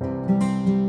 Música